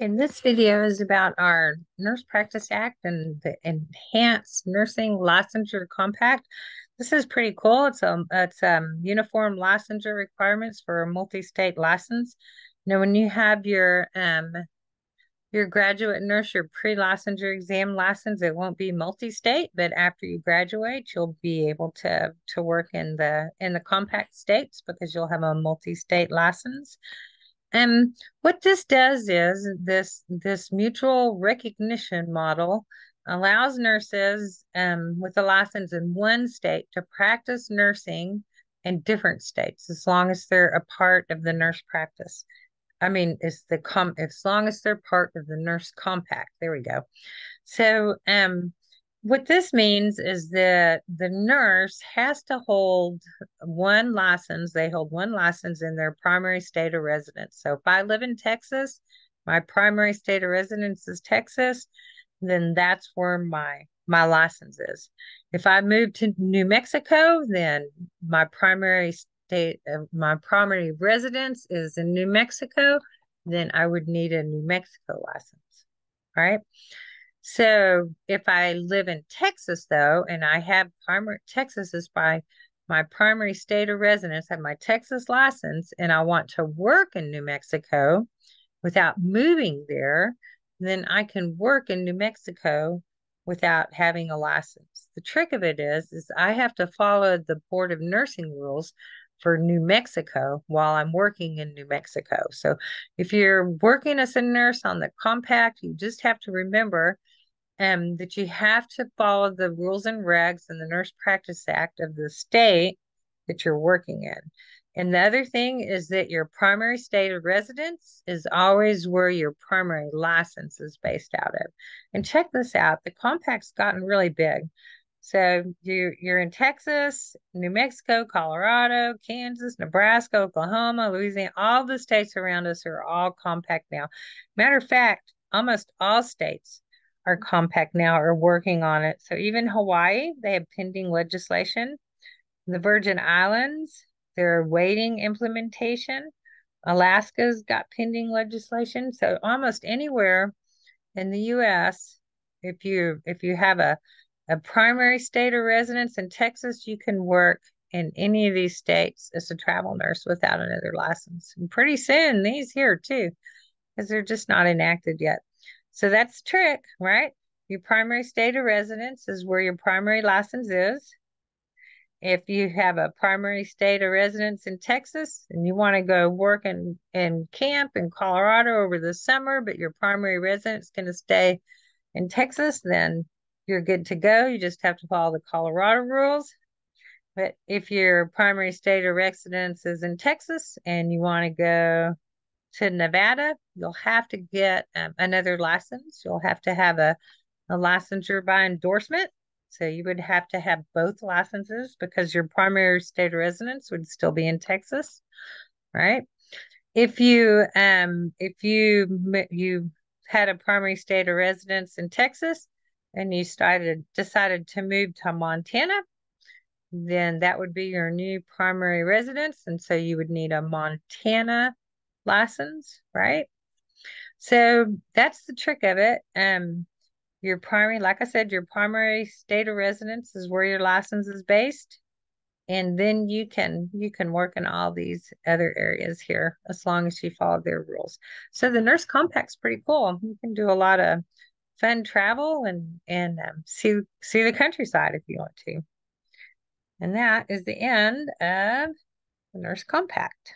And this video is about our Nurse Practice Act and the Enhanced Nursing Licensure Compact. This is pretty cool. It's a it's um uniform licensure requirements for a multi-state license. Now, when you have your um your graduate nurse, your pre-licensure exam license, it won't be multi-state, but after you graduate, you'll be able to to work in the in the compact states because you'll have a multi-state license. And what this does is this this mutual recognition model allows nurses um, with a license in one state to practice nursing in different states as long as they're a part of the nurse practice. I mean, it's the com as long as they're part of the nurse compact. There we go. So um what this means is that the nurse has to hold one license. They hold one license in their primary state of residence. So if I live in Texas, my primary state of residence is Texas, then that's where my my license is. If I move to New Mexico, then my primary state of my primary residence is in New Mexico, then I would need a New Mexico license. Right. So if I live in Texas though, and I have primary Texas is by my primary state of residence, have my Texas license, and I want to work in New Mexico without moving there, then I can work in New Mexico without having a license. The trick of it is, is I have to follow the Board of Nursing rules for New Mexico while I'm working in New Mexico. So if you're working as a nurse on the compact, you just have to remember um, that you have to follow the rules and regs in the Nurse Practice Act of the state that you're working in. And the other thing is that your primary state of residence is always where your primary license is based out of. And check this out the compact's gotten really big. So you, you're in Texas, New Mexico, Colorado, Kansas, Nebraska, Oklahoma, Louisiana, all the states around us are all compact now. Matter of fact, almost all states are compact now are working on it. So even Hawaii, they have pending legislation. The Virgin Islands, they're waiting implementation. Alaska's got pending legislation. So almost anywhere in the US, if you if you have a, a primary state of residence in Texas, you can work in any of these states as a travel nurse without another license. And pretty soon these here too, because they're just not enacted yet. So that's the trick, right? Your primary state of residence is where your primary license is. If you have a primary state of residence in Texas and you want to go work in, in camp in Colorado over the summer, but your primary residence is going to stay in Texas, then you're good to go. You just have to follow the Colorado rules. But if your primary state of residence is in Texas and you want to go to Nevada, you'll have to get um, another license. You'll have to have a, a licensure by endorsement. So you would have to have both licenses because your primary state of residence would still be in Texas, right? If you um if you you had a primary state of residence in Texas and you started decided to move to Montana, then that would be your new primary residence, and so you would need a Montana license, right? So that's the trick of it. Um, your primary, like I said, your primary state of residence is where your license is based. And then you can you can work in all these other areas here as long as you follow their rules. So the nurse compact's pretty cool. You can do a lot of fun travel and and um, see see the countryside if you want to. And that is the end of the nurse compact.